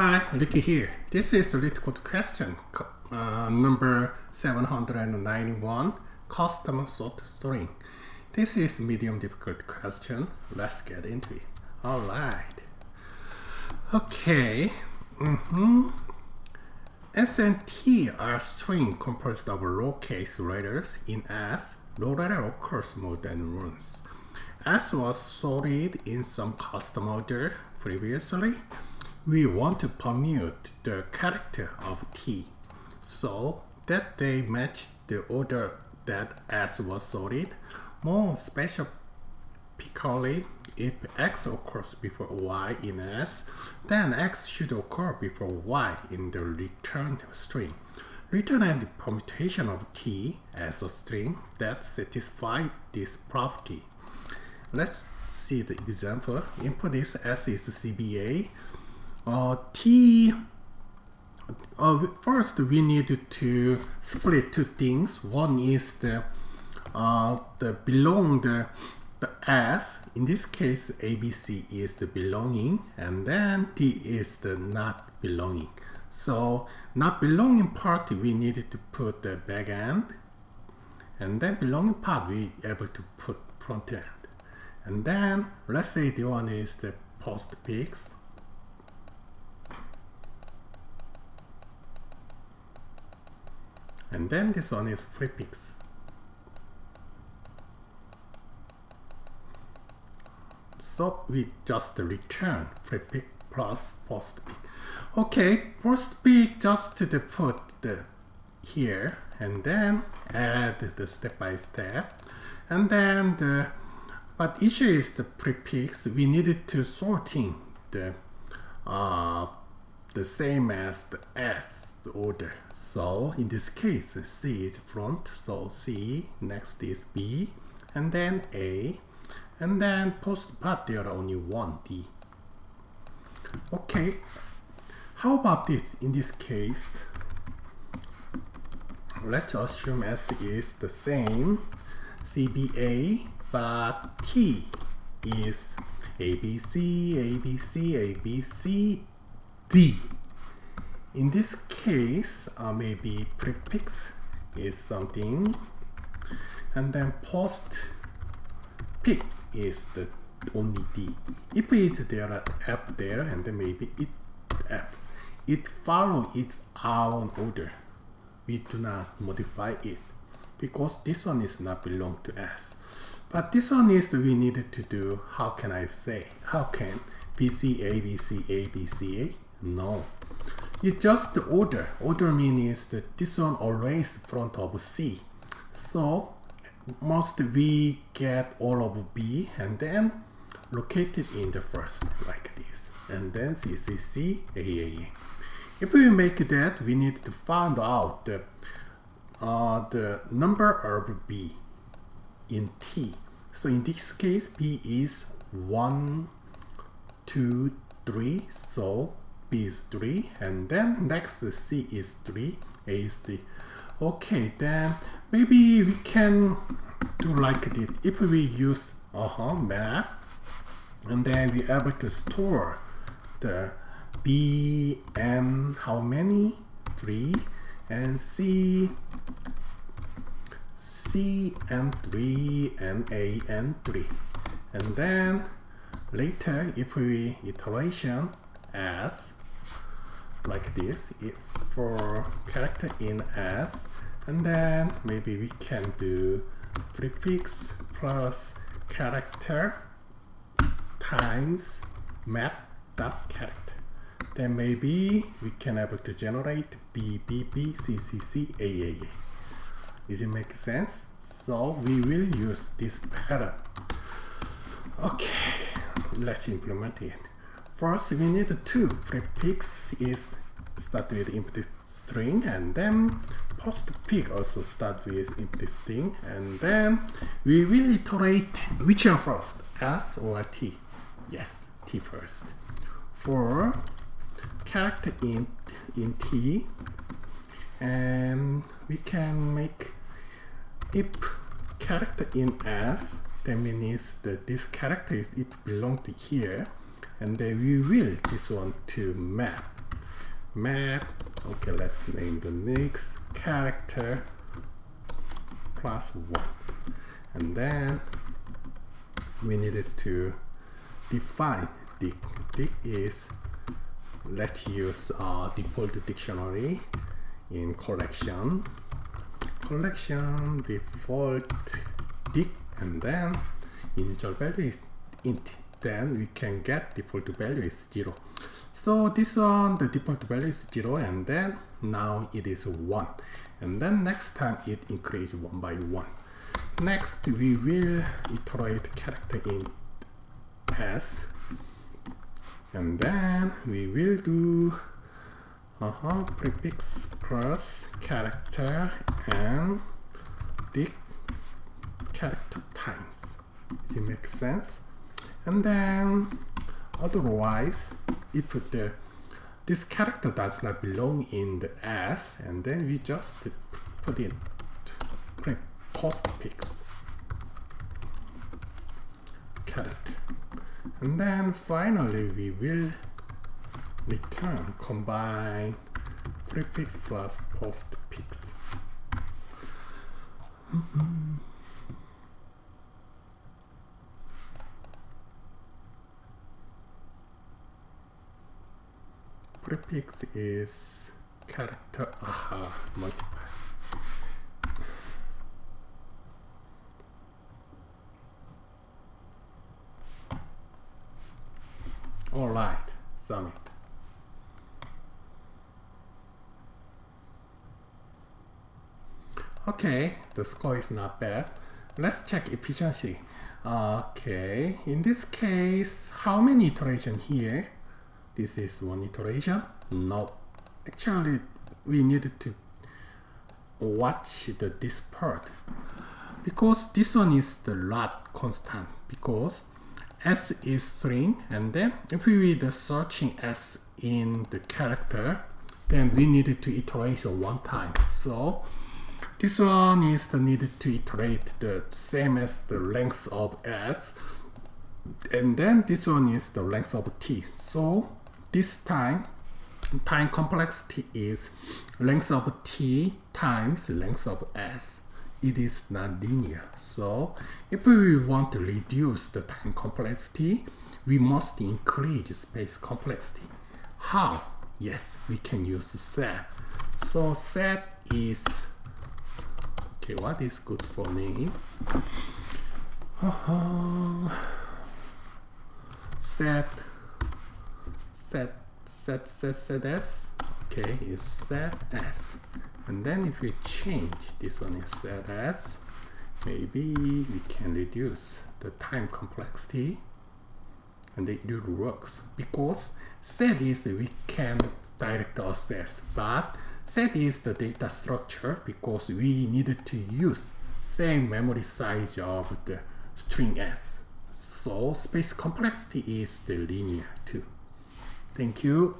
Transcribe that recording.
Hi, Ricky here. This is a LeetCode question uh, number 791, custom sort string. This is medium difficult question. Let's get into it. All right. Okay. Mm -hmm. S and T are string composed of lowercase letters in S. No letter occurs more than once. S was sorted in some custom order previously we want to permute the character of T so that they match the order that S was sorted. More specifically, if X occurs before Y in S, then X should occur before Y in the returned string. Return and permutation of T as a string that satisfies this property. Let's see the example. Input is S is CBA uh, T uh, first we need to split two things. One is the uh, the belong the, the S in this case ABC is the belonging and then T is the not belonging. So not belonging part we needed to put the back end and then belonging part we able to put front end. And then let's say the one is the post postfix and then this one is prefix so we just return prefix plus postfix okay postfix just to put the here and then add the step by step. And then the but issue is the prefix we needed to sorting the uh, the same as the s order. So in this case, C is front, so C, next is B, and then A, and then post part there are only one D. Okay, how about this? In this case, let's assume S is the same, CBA, but T is ABC, ABC, ABC, D. In this case, uh, maybe prefix is something, and then post pick is the only D. If it's there are F there, and then maybe it F, it follow its own order. We do not modify it because this one is not belong to S. But this one is we needed to do, how can I say, how can BC, no. It's just order. Order means that this one always front of C. So must we get all of B and then locate it in the first like this. And then C, C, C, A, A, A. If we make that, we need to find out the, uh, the number of B in T. So in this case, B is 1, 2, 3. So B is 3 and then next C is 3 A is 3 okay then maybe we can do like this. If we use uh-huh map and then we able to store the B and how many? 3 and C C and 3 and A and 3 and then later if we iteration as like this for character in S and then maybe we can do prefix plus character times map dot character. Then maybe we can able to generate B B B C C C A A A. Does it make sense? So we will use this pattern. Okay let's implement it First, we need two prefix is start with empty string and then post pick also start with empty string and then we will iterate which one first S or T? Yes T first. For character in in T and we can make if character in S that means that this character is it belong to here and then we will this one to map. Map okay let's name the next character plus 1 and then we needed to define. Dict dict is let's use uh, default dictionary in collection. Collection default dict and then initial value is int then we can get default value is 0 so this one the default value is 0 and then now it is 1 and then next time it increase 1 by 1 next we will iterate character in s. And then we will do uh -huh, prefix plus character and the character times. Does it make sense and then otherwise if the this character does not belong in the s and then we just put in postfix character. And then finally we will return combine prefix plus postfix mm -hmm. Prefix is character aha multiply all right submit okay the score is not bad. Let's check efficiency. Okay in this case how many iteration here this is one iteration no actually we need to watch the this part. Because this one is the lot constant. Because s is string and then if we read the searching s in the character then we needed to iterate one time. So this one is the needed to iterate the same as the length of s and then this one is the length of t. So this time time complexity is length of t times length of s. It is non-linear. So if we want to reduce the time complexity we must increase space complexity. How? Yes we can use set so set is okay what is good for me? Uh-huh. Set set set set set s. Okay. Is set s. And then if we change this one is set s maybe we can reduce the time complexity and it works because set is we can direct access but set is the data structure because we needed to use same memory size of the string s. So space complexity is the linear too Thank you.